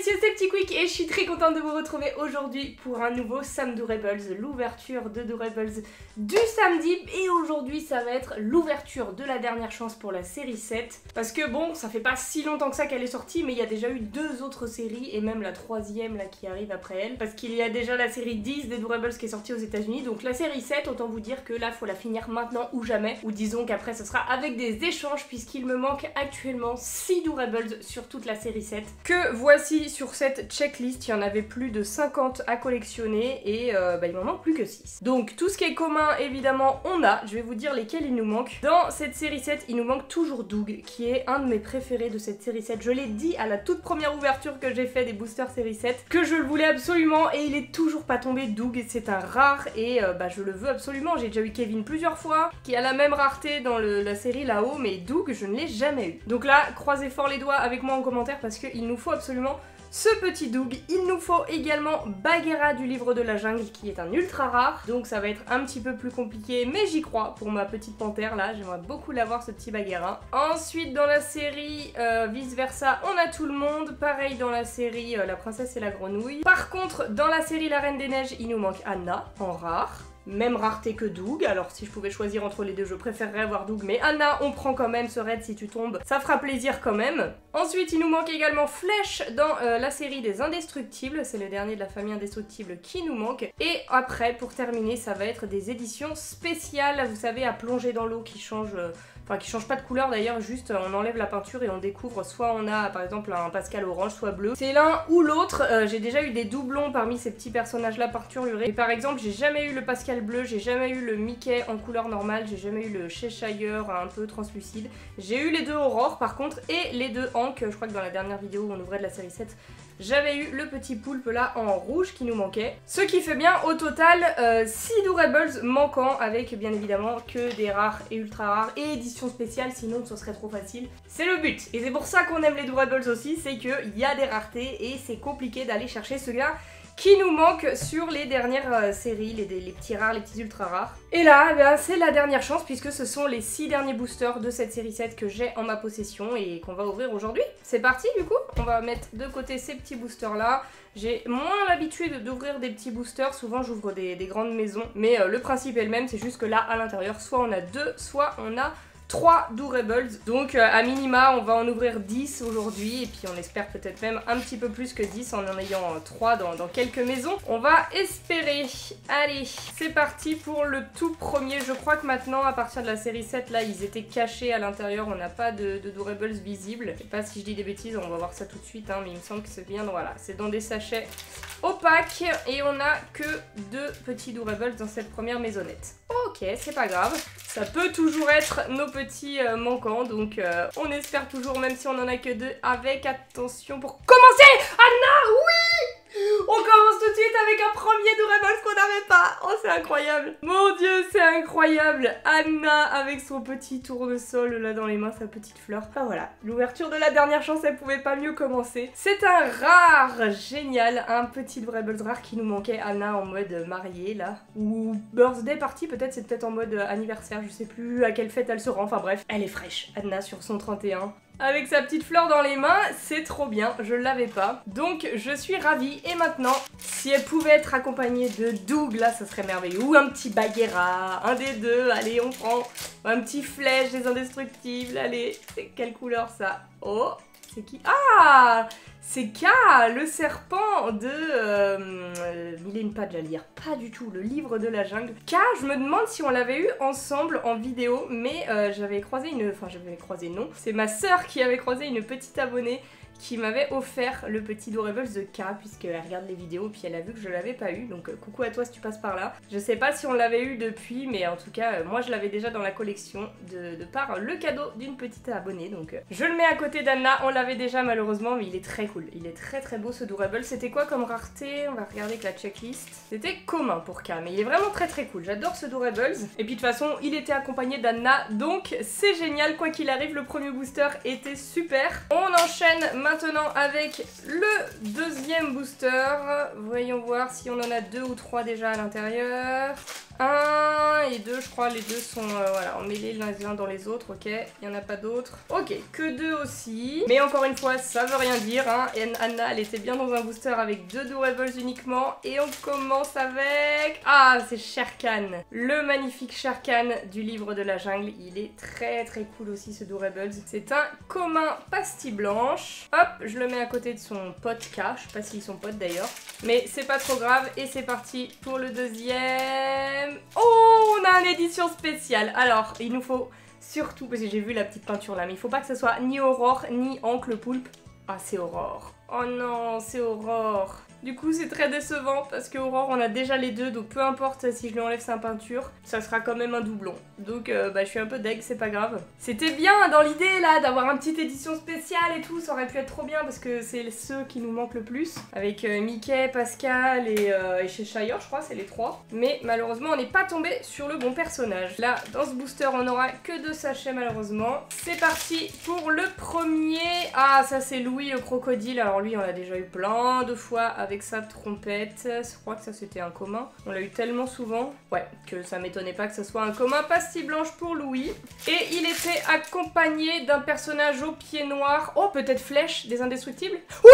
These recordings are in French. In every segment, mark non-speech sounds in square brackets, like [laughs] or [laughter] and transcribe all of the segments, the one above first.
messieurs, c'est Petit Quick et je suis très contente de vous retrouver aujourd'hui pour un nouveau Sam Rebels, l'ouverture de Rebels du samedi. Et aujourd'hui, ça va être l'ouverture de la dernière chance pour la série 7. Parce que bon, ça fait pas si longtemps que ça qu'elle est sortie, mais il y a déjà eu deux autres séries et même la troisième là qui arrive après elle. Parce qu'il y a déjà la série 10 des Rebels qui est sortie aux États-Unis. Donc la série 7, autant vous dire que là, faut la finir maintenant ou jamais. Ou disons qu'après, ce sera avec des échanges puisqu'il me manque actuellement 6 Rebels sur toute la série 7. Que voici sur cette checklist, il y en avait plus de 50 à collectionner et euh, bah, il m'en manque plus que 6. Donc tout ce qui est commun, évidemment, on a. Je vais vous dire lesquels il nous manque. Dans cette série 7, il nous manque toujours Doug, qui est un de mes préférés de cette série 7. Je l'ai dit à la toute première ouverture que j'ai fait des boosters série 7, que je le voulais absolument et il est toujours pas tombé Doug. C'est un rare et euh, bah, je le veux absolument. J'ai déjà eu Kevin plusieurs fois, qui a la même rareté dans la série là-haut, mais Doug, je ne l'ai jamais eu. Donc là, croisez fort les doigts avec moi en commentaire parce qu'il nous faut absolument ce petit Doug. Il nous faut également Bagheera du livre de la jungle qui est un ultra rare. Donc ça va être un petit peu plus compliqué mais j'y crois pour ma petite panthère là. J'aimerais beaucoup l'avoir ce petit Bagheera. Ensuite dans la série euh, vice versa on a tout le monde. Pareil dans la série euh, la princesse et la grenouille. Par contre dans la série la reine des neiges il nous manque Anna en rare même rareté que Doug. Alors si je pouvais choisir entre les deux, je préférerais avoir Doug. Mais Anna, on prend quand même ce raid si tu tombes. Ça fera plaisir quand même. Ensuite, il nous manque également Flèche dans euh, la série des Indestructibles. C'est le dernier de la famille Indestructible qui nous manque. Et après, pour terminer, ça va être des éditions spéciales, vous savez, à plonger dans l'eau qui changent... Euh, enfin qui change pas de couleur d'ailleurs, juste on enlève la peinture et on découvre soit on a par exemple un Pascal orange, soit bleu. C'est l'un ou l'autre, euh, j'ai déjà eu des doublons parmi ces petits personnages là peinturlurés. Et par exemple j'ai jamais eu le Pascal bleu, j'ai jamais eu le Mickey en couleur normale, j'ai jamais eu le Cheshire un peu translucide. J'ai eu les deux Aurore par contre et les deux Hank, je crois que dans la dernière vidéo où on ouvrait de la série 7, j'avais eu le petit poulpe là en rouge qui nous manquait. Ce qui fait bien au total 6 euh, Rebels manquants avec bien évidemment que des rares et ultra rares et éditions spéciales sinon ce serait trop facile. C'est le but et c'est pour ça qu'on aime les Rebels aussi, c'est qu'il y a des raretés et c'est compliqué d'aller chercher ce gars qui nous manque sur les dernières euh, séries, les, petits rares, les petits ultra rares. Et là, eh c'est la dernière chance puisque ce sont les 6 derniers boosters de cette série 7 que j'ai en ma possession et qu'on va ouvrir aujourd'hui. C'est parti du coup On va mettre de côté ces petits boosters là. J'ai moins l'habitude d'ouvrir des petits boosters, souvent j'ouvre des, grandes maisons, mais euh, le principe est le même, c'est juste que là à l'intérieur, soit on a deux, soit on a 3 Rebels. Donc euh, à minima, on va en ouvrir 10 aujourd'hui et puis on espère peut-être même un petit peu plus que 10 en en ayant 3 dans, quelques maisons. On va espérer. Allez, c'est parti pour le tout premier. Je crois que maintenant, à partir de la série 7, là, ils étaient cachés à l'intérieur. On n'a pas de, de Rebels visibles. Je sais pas si je dis des bêtises, on va voir ça tout de suite, hein, mais il me semble que c'est bien. Voilà, c'est dans des sachets opaques et on a que deux petits Rebels dans cette première maisonnette. Ok, c'est pas grave. Ça peut toujours être nos petits euh, manquants, donc euh, on espère toujours, même si on en a que deux, avec attention pour commencer Anna, oui on commence tout de suite avec un premier Rebels qu'on n'avait pas. Oh, c'est incroyable. Mon dieu, c'est incroyable. Anna avec son petit tournesol là dans les mains, sa petite fleur. Enfin voilà, l'ouverture de la dernière chance, elle pouvait pas mieux commencer. C'est un rare, génial, un petit Rebels rare qui nous manquait. Anna en mode mariée là. Ou birthday party, peut-être, c'est peut-être en mode anniversaire, je sais plus à quelle fête elle se rend. Enfin bref, elle est fraîche. Anna sur son 31 avec sa petite fleur dans les mains, c'est trop bien, je l'avais pas. Donc je suis ravie et maintenant, si elle pouvait être accompagnée de Doug, là ça serait merveilleux. Ou un petit Bagheera, un des deux, allez on prend un petit flèche des indestructibles, allez, quelle couleur ça? Oh, c'est qui? Ah c'est K, le serpent de... Euh, mille et une pages à lire. Pas du tout, le livre de la jungle. K, je me demande si on l'avait eu ensemble en vidéo, mais euh, j'avais croisé une... Enfin, j'avais croisé, non. C'est ma sœur qui avait croisé une petite abonnée qui m'avait offert le petit Rebels de K puisqu'elle regarde les vidéos puis elle a vu que je l'avais pas eu. Donc euh, coucou à toi si tu passes par là. Je sais pas si on l'avait eu depuis mais en tout cas euh, moi je l'avais déjà dans la collection de, par le cadeau d'une petite abonnée. Donc euh, je le mets à côté d'Anna, on l'avait déjà malheureusement mais il est très cool, il est très très beau ce Rebels. C'était quoi comme rareté? On va regarder avec la checklist. C'était commun pour K mais il est vraiment très très cool, j'adore ce Rebels et puis de toute façon il était accompagné d'Anna. Donc c'est génial. Quoi qu'il arrive le premier booster était super. On enchaîne maintenant maintenant avec le deuxième booster. Voyons voir si on en a deux ou trois déjà à l'intérieur. 1 et 2, je crois. Les deux sont euh, voilà, emmêlés les uns dans les autres. Ok, il n'y en a pas d'autres. Ok, que deux aussi. Mais encore une fois, ça veut rien dire. Hein. Anna, elle était bien dans un booster avec deux Durables uniquement. Et on commence avec... Ah, c'est Sherkan. Le magnifique Sherkan du livre de la jungle. Il est très très cool aussi ce Durables. C'est un commun pastille blanche. Je le mets à côté de son pote K. Je sais pas s'ils sont potes d'ailleurs. Mais c'est pas trop grave. Et c'est parti pour le deuxième. Oh, on a une édition spéciale. Alors, il nous faut surtout, parce que j'ai vu la petite peinture là, mais il faut pas que ce soit ni Aurore ni Oncle Poulpe. Ah, c'est Aurore. Oh non, c'est Aurore. Du coup, c'est très décevant parce que Aurore, on a déjà les deux, donc peu importe si je lui enlève sa peinture, ça sera quand même un doublon. Donc, euh, bah, je suis un peu deg, c'est pas grave. C'était bien dans l'idée là d'avoir une petite édition spéciale et tout, ça aurait pu être trop bien parce que c'est ceux qui nous manquent le plus. Avec euh, Mickey, Pascal et, euh, et Cheshire, je crois, c'est les trois. Mais malheureusement, on n'est pas tombé sur le bon personnage. Là, dans ce booster, on aura que deux sachets malheureusement. C'est parti pour le premier. Ah, ça c'est Louis le crocodile. Alors lui, on l'a déjà eu plein de fois avec avec sa trompette. Je crois que ça c'était un commun. On l'a eu tellement souvent, ouais, que ça m'étonnait pas que ce soit un commun. Pastille blanche pour Louis. Et il était accompagné d'un personnage au pied noir. Oh, peut-être Flèche des Indestructibles Oui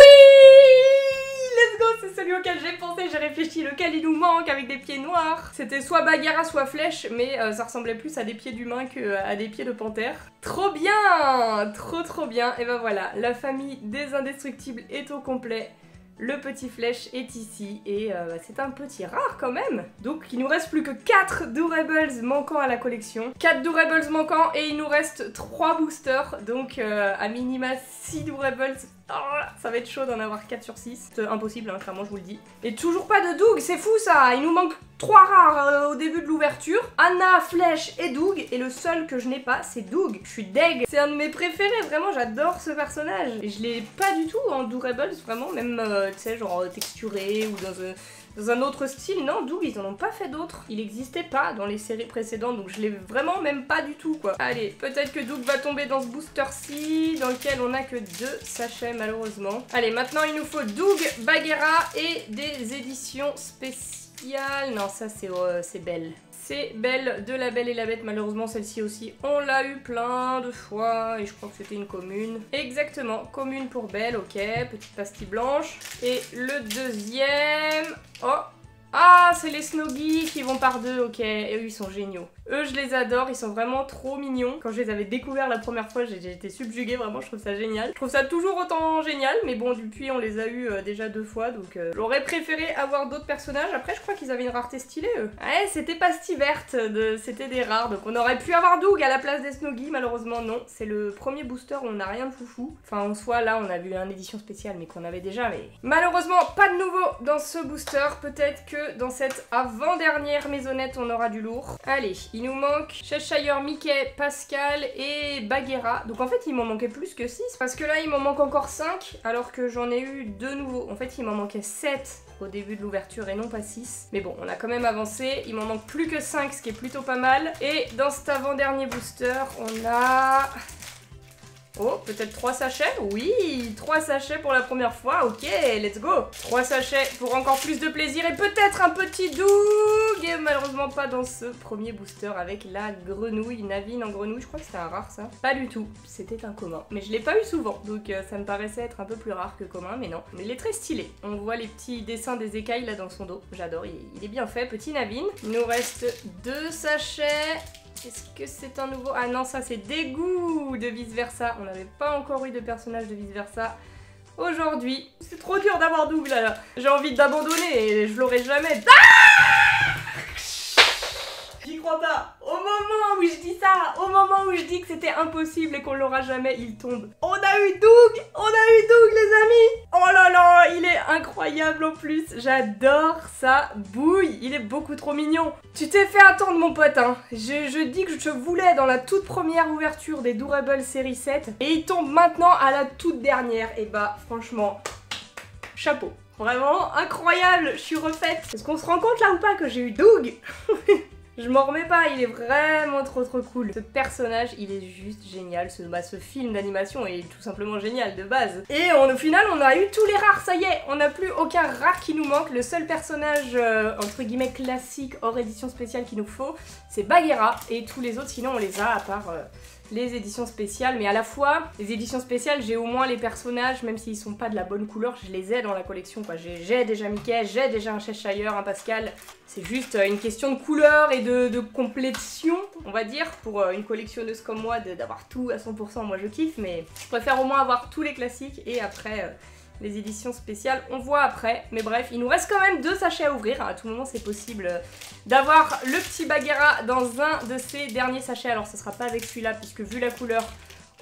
Let's go, c'est celui auquel j'ai pensé, j'ai réfléchi, lequel il nous manque avec des pieds noirs. C'était soit Bagheera, soit Flèche, mais euh, ça ressemblait plus à des pieds d'humain qu'à des pieds de panthère. Trop bien Trop trop bien Et ben voilà, la famille des Indestructibles est au complet. Le petit flèche est ici et euh, bah, c'est un petit rare quand même. Donc il nous reste plus que 4 Durables manquants à la collection. 4 Durables manquants et il nous reste 3 boosters. Donc euh, à minima 6 Durables Oh, ça va être chaud d'en avoir 4 sur 6. C'est impossible, hein, clairement, je vous le dis. Et toujours pas de Doug, c'est fou ça Il nous manque 3 rares euh, au début de l'ouverture. Anna, Flèche et Doug. Et le seul que je n'ai pas, c'est Doug. Je suis deg. C'est un de mes préférés, vraiment, j'adore ce personnage. Et je l'ai pas du tout en Durables, vraiment, même, euh, tu sais, genre texturé ou dans un dans un autre style, non, Doug, ils en ont pas fait d'autres. Il n'existait pas dans les séries précédentes, donc je l'ai vraiment même pas du tout, quoi. Allez, peut-être que Doug va tomber dans ce booster-ci, dans lequel on a que deux sachets, malheureusement. Allez, maintenant, il nous faut Doug, Bagheera et des éditions spéciales. Non, ça, c'est euh, belle. C'est Belle de La Belle et la Bête, malheureusement celle-ci aussi, on l'a eu plein de fois et je crois que c'était une commune. Exactement, commune pour Belle, ok, petite pastille blanche. Et le deuxième... Oh ah, c'est les Snoggy qui vont par deux, ok. Et eux, ils sont géniaux. Eux, je les adore, ils sont vraiment trop mignons. Quand je les avais découverts la première fois, j'ai été subjuguée, vraiment, je trouve ça génial. Je trouve ça toujours autant génial, mais bon, depuis, on les a eu euh, déjà deux fois, donc euh, j'aurais préféré avoir d'autres personnages. Après, je crois qu'ils avaient une rareté stylée, eux. Ouais, c'était pastille verte, c'était des rares, donc on aurait pu avoir Doug à la place des Snoggy, malheureusement, non. C'est le premier booster où on n'a rien de foufou. Enfin, en soi, là, on a vu une édition spéciale, mais qu'on avait déjà, mais... Malheureusement, pas de nouveau dans ce booster. Peut-être que dans cette avant-dernière maisonnette, on aura du lourd. Allez, il nous manque Cheshire, Mickey, Pascal et Bagheera. Donc en fait, il m'en manquait plus que 6. Parce que là, il m'en manque encore 5, alors que j'en ai eu deux nouveaux. En fait, il m'en manquait 7 au début de l'ouverture et non pas 6. Mais bon, on a quand même avancé. Il m'en manque plus que 5, ce qui est plutôt pas mal. Et dans cet avant-dernier booster, on a... Oh, peut-être 3 sachets? Oui, 3 sachets pour la première fois, ok, let's go 3 sachets pour encore plus de plaisir et peut-être un petit Doug Et malheureusement pas dans ce premier booster avec la grenouille, Navine en grenouille, je crois que c'était un rare ça. Pas du tout, c'était un commun. Mais je l'ai pas eu souvent, donc euh, ça me paraissait être un peu plus rare que commun, mais non. Mais il est très stylé. On voit les petits dessins des écailles là dans son dos, j'adore, il, est bien fait, petit Navine. Il nous reste 2 sachets est-ce que c'est un nouveau... Ah non, ça c'est dégoût de vice versa. On n'avait pas encore eu de personnage de vice versa. Aujourd'hui, c'est trop dur d'avoir double là. J'ai envie d'abandonner et je l'aurai jamais. Ah J'y crois pas. Au moment où je dis ça, au moment où je dis que c'était impossible et qu'on l'aura jamais, il tombe. On a eu Doug On a eu Doug les amis Oh là là, il est incroyable en plus. J'adore sa bouille. Il est beaucoup trop mignon. Tu t'es fait attendre mon pote, hein. Je, dis que je voulais dans la toute première ouverture des Durable série 7 et il tombe maintenant à la toute dernière. Et bah franchement, chapeau. Vraiment incroyable, je suis refaite. Est-ce qu'on se rend compte là ou pas que j'ai eu Doug? [laughs] Je m'en remets pas, il est vraiment trop trop cool. Ce personnage, il est juste génial. Ce, bah, film d'animation est tout simplement génial de base. Et au final, on a eu tous les rares, ça y est, on n'a plus aucun rare qui nous manque. Le seul personnage, euh, entre guillemets, classique hors édition spéciale qu'il nous faut, c'est Bagheera. Et tous les autres, sinon, on les a à part... Euh, les éditions spéciales, mais à la fois, les éditions spéciales, j'ai au moins les personnages, même s'ils sont pas de la bonne couleur, je les ai dans la collection, quoi. J'ai déjà Mickey, j'ai déjà un Cheshire, un Pascal, c'est juste euh, une question de couleur et de, complétion, on va dire, pour euh, une collectionneuse comme moi, d'avoir tout à 100%, moi je kiffe, mais je préfère au moins avoir tous les classiques, et après... Euh, les éditions spéciales, on voit après. Mais bref, il nous reste quand même deux sachets à ouvrir. À tout moment, c'est possible d'avoir le petit Bagheera dans un de ces derniers sachets. Alors, ce sera pas avec celui-là, puisque vu la couleur,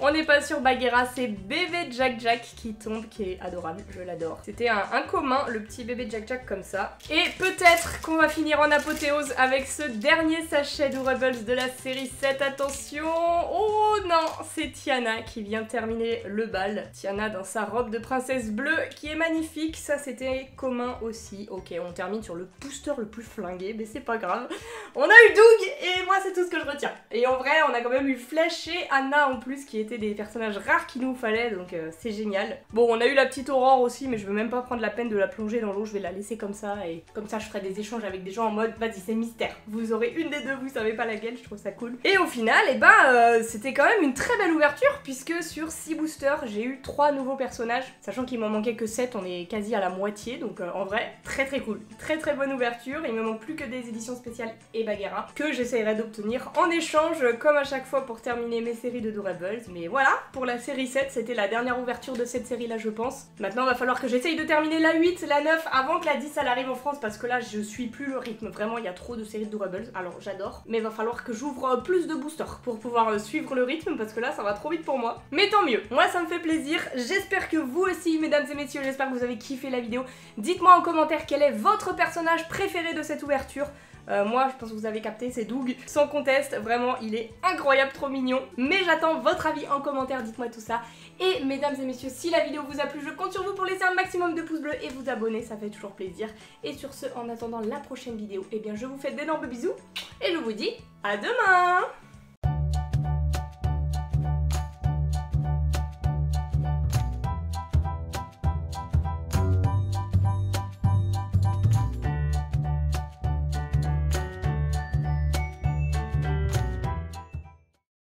on n'est pas sur Bagheera, c'est bébé Jack Jack qui tombe, qui est adorable, je l'adore. C'était un, commun, le petit bébé Jack Jack comme ça. Et peut-être qu'on va finir en apothéose avec ce dernier sachet de Rebels de la série 7. Attention Oh non C'est Tiana qui vient terminer le bal. Tiana dans sa robe de princesse bleue qui est magnifique. Ça, c'était commun aussi. Ok, on termine sur le booster le plus flingué, mais c'est pas grave. On a eu Doug et moi, c'est tout ce que je retiens. Et en vrai, on a quand même eu Flèche et Anna en plus qui est des personnages rares qu'il nous fallait, donc euh, c'est génial. Bon, on a eu la petite Aurore aussi, mais je veux même pas prendre la peine de la plonger dans l'eau, je vais la laisser comme ça, et comme ça je ferai des échanges avec des gens en mode, vas-y, c'est mystère. Vous aurez une des deux, vous savez pas laquelle, je trouve ça cool. Et au final, et eh ben, euh, c'était quand même une très belle ouverture, puisque sur 6 boosters, j'ai eu 3 nouveaux personnages, sachant qu'il m'en manquait que 7, on est quasi à la moitié, donc euh, en vrai, très très cool. Très très bonne ouverture, il me manque plus que des éditions spéciales et Bagheera, que j'essayerai d'obtenir en échange, comme à chaque fois pour terminer mes séries de Durables, mais voilà, pour la série 7, c'était la dernière ouverture de cette série là je pense. Maintenant il va falloir que j'essaye de terminer la 8, la 9 avant que la 10 elle arrive en France parce que là je suis plus le rythme, vraiment il y a trop de séries de Rebels, alors j'adore. Mais il va falloir que j'ouvre euh, plus de boosters pour pouvoir euh, suivre le rythme parce que là ça va trop vite pour moi. Mais tant mieux, moi ça me fait plaisir, j'espère que vous aussi mesdames et messieurs, j'espère que vous avez kiffé la vidéo. Dites-moi en commentaire quel est votre personnage préféré de cette ouverture. Euh, moi, je pense que vous avez capté, c'est Doug. Sans conteste, vraiment, il est incroyable, trop mignon. Mais j'attends votre avis en commentaire, dites-moi tout ça. Et mesdames et messieurs, si la vidéo vous a plu, je compte sur vous pour laisser un maximum de pouces bleus et vous abonner, ça fait toujours plaisir. Et sur ce, en attendant la prochaine vidéo, eh bien je vous fais d'énormes bisous et je vous dis à demain